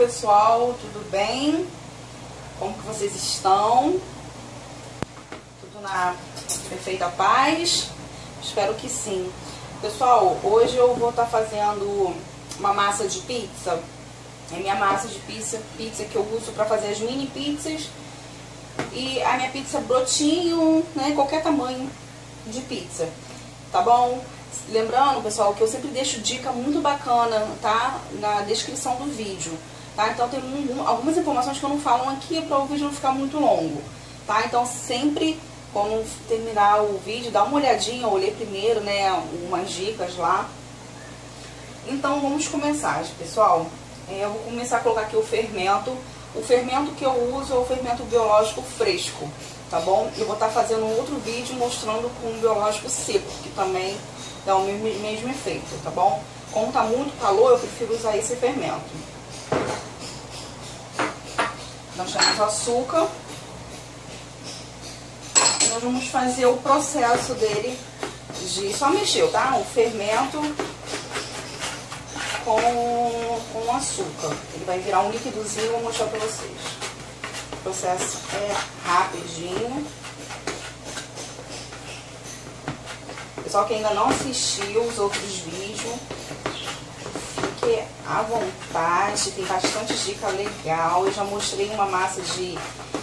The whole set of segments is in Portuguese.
pessoal, tudo bem? Como que vocês estão? Tudo na perfeita paz? Espero que sim. Pessoal, hoje eu vou estar tá fazendo uma massa de pizza. É minha massa de pizza, pizza que eu uso para fazer as mini pizzas. E a minha pizza brotinho, né, qualquer tamanho de pizza. Tá bom? Lembrando, pessoal, que eu sempre deixo dica muito bacana, tá? Na descrição do vídeo, tá? Então tem um, algumas informações que eu não falo aqui para o vídeo não ficar muito longo, tá? Então sempre, quando terminar o vídeo, dá uma olhadinha, eu olhei primeiro, né, umas dicas lá. Então vamos começar, pessoal. É, eu vou começar a colocar aqui o fermento. O fermento que eu uso é o fermento biológico fresco, tá bom? Eu vou estar tá fazendo um outro vídeo mostrando com o biológico seco, que também dá o mesmo, efeito, tá bom? Como tá muito calor, eu prefiro usar esse fermento. Nós temos açúcar. Nós vamos fazer o processo dele de... Só mexeu, tá? O fermento com, com açúcar. Ele vai virar um líquidozinho, vou mostrar pra vocês. O processo é rapidinho. Pessoal que ainda não assistiu os outros vídeos, fique à vontade, tem bastante dica legal. Eu já mostrei uma massa de,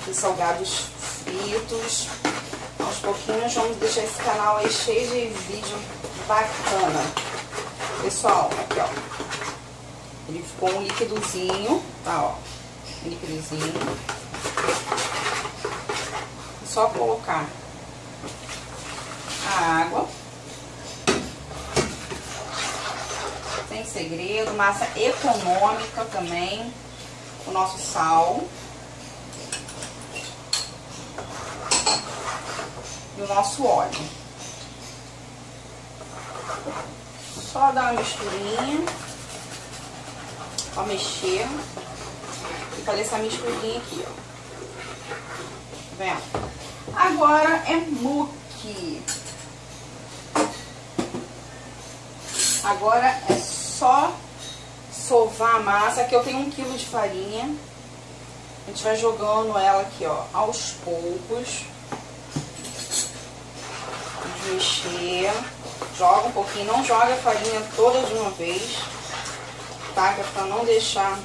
de salgados fritos. Aos pouquinhos vamos deixar esse canal aí cheio de vídeo bacana. Pessoal, aqui ó. Ele ficou um líquidozinho, tá ó. Um líquidozinho. Só colocar a água. Sem segredo, massa econômica também, o nosso sal. E o nosso óleo. Só dar uma misturinha, ó, mexer e fazer essa misturinha aqui, ó. Tá vendo? Agora é muque. Agora é só sovar a massa. Aqui eu tenho um quilo de farinha. A gente vai jogando ela aqui, ó, aos poucos. Vamos mexer. Joga um pouquinho, não joga a farinha toda de uma vez, tá? Que é pra não deixar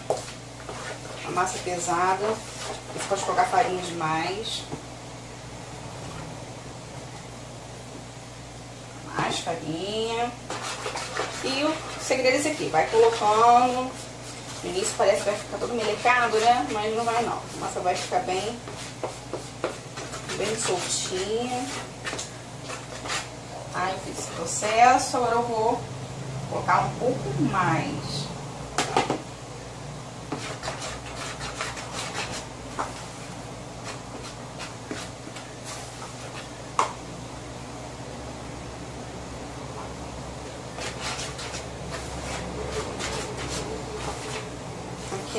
a massa pesada. Você pode colocar farinha demais. Mais farinha. E o segredo é esse aqui, vai colocando. No início parece que vai ficar todo melecado, né? Mas não vai não. A massa vai ficar bem, bem soltinha. Aí fiz esse processo, agora eu vou colocar um pouco mais.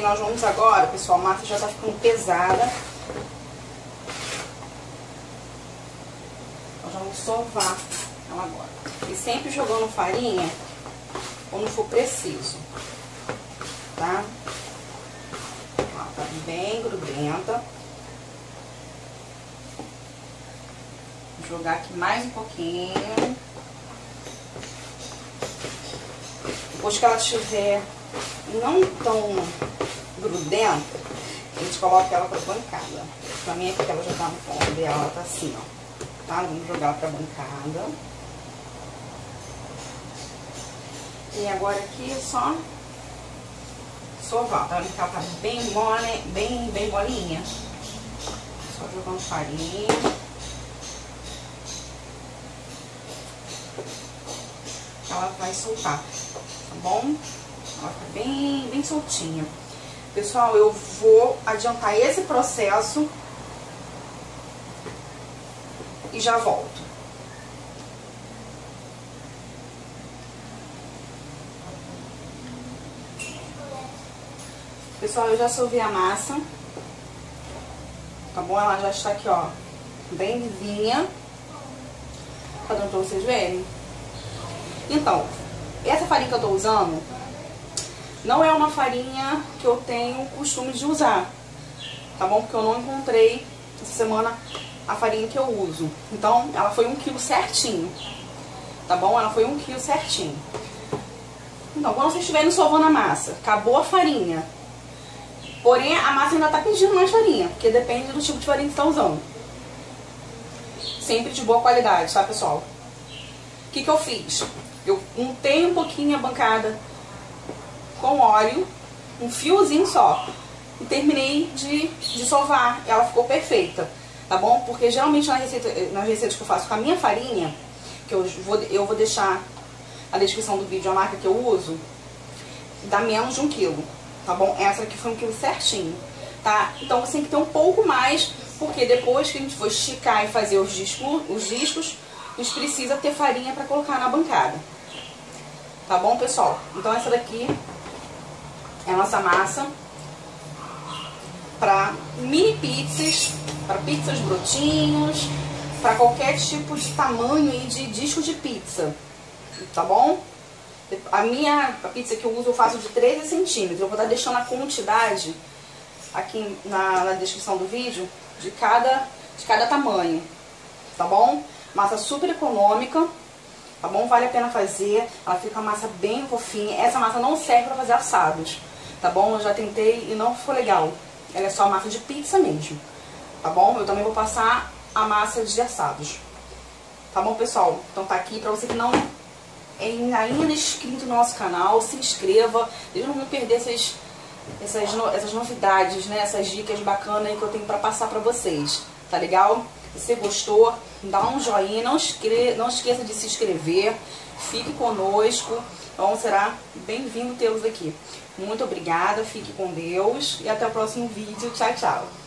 Nós vamos agora, pessoal, a massa já tá ficando pesada. Nós vamos sovar ela agora. E sempre jogando farinha quando for preciso, tá? Ó, tá bem grudenta. Vou jogar aqui mais um pouquinho. Depois que ela estiver não tão grudenta, a gente coloca ela pra bancada. Pra mim é porque ela já tá no ponto e ela tá assim, ó. Tá? Vamos jogar ela pra bancada. E agora aqui é só sovar, tá vendo que ela tá bem mole, bem, bem bolinha. Só jogando farinha. Ela vai soltar, tá bom? Ela tá bem, bem soltinha. Pessoal, eu vou adiantar esse processo e já volto. Pessoal, eu já solvi a massa. Tá bom? Ela já está aqui, ó, bem lisinha. Tá dando pra vocês verem? Então, essa farinha que eu tô usando Não é uma farinha que eu tenho costume de usar, tá bom? Porque eu não encontrei essa semana a farinha que eu uso. Então, ela foi um quilo certinho, tá bom? Ela foi um quilo certinho. Então, quando vocês estiverem sovando a massa, acabou a farinha, porém a massa ainda tá pedindo mais farinha, porque depende do tipo de farinha que tá usando. Sempre de boa qualidade, tá, pessoal? O que que eu fiz? Eu untei um pouquinho a bancada com óleo, um fiozinho só. E terminei de, sovar. Ela ficou perfeita, tá bom? Porque geralmente na receita, nas receitas que eu faço com a minha farinha, que eu vou, eu vou deixar a descrição do vídeo a marca que eu uso, dá menos de um quilo, tá bom? Essa aqui foi um quilo certinho, tá? Então você tem que ter um pouco mais, porque depois que a gente for esticar e fazer os discos, os discos a gente precisa ter farinha para colocar na bancada. Tá bom, pessoal? Então essa daqui é a nossa massa para mini pizzas, para pizzas brotinhos, para qualquer tipo de tamanho aí de disco de pizza, tá bom? A minha a pizza que eu uso eu faço de 13 centímetros, eu vou estar deixando a quantidade aqui na, na descrição do vídeo de cada, de cada tamanho, tá bom? Massa super econômica, tá bom? Vale a pena fazer, ela fica uma massa bem fofinha. Essa massa não serve para fazer assados, tá bom? Eu já tentei e não ficou legal. Ela é só massa de pizza mesmo, tá bom? Eu também vou passar a massa de assados. Tá bom, pessoal? Então tá aqui, pra você que não é ainda inscrito no nosso canal, se inscreva. Deixa eu não perder essas, essas, essas novidades, né? Essas dicas bacanas que eu tenho pra passar pra vocês. Tá legal? Você gostou, dá um joinha, não, não esqueça de se inscrever, fique conosco, então será bem-vindo tê-los aqui. Muito obrigada, fique com Deus e até o próximo vídeo. Tchau, tchau!